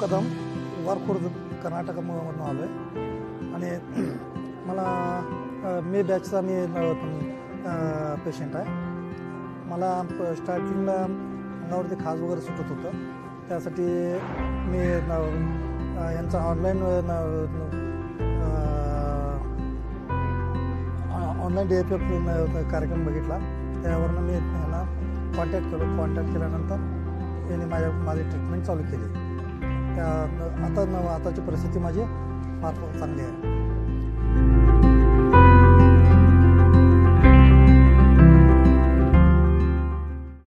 कदम वारखुर्द कर्नाटकमधून आलो आहे आणि मला मे बॅचचा मी पेशंट आहे. मला प- स्टार्टिंगला अंगावरती खाज वगैरे सुटत होतं. त्यासाठी मी न- यांचा online online D F F कार्यक्रम बघितला. त्यावरनं मी यांना कॉन्टॅक्ट केलो. कॉन्टॅक्ट केल्यानंतर यांनी माझ्या माझी ट्रीटमेंट चालू केली. त्या आता न- आताची परिस्थिती माझी फार चांगली आहे.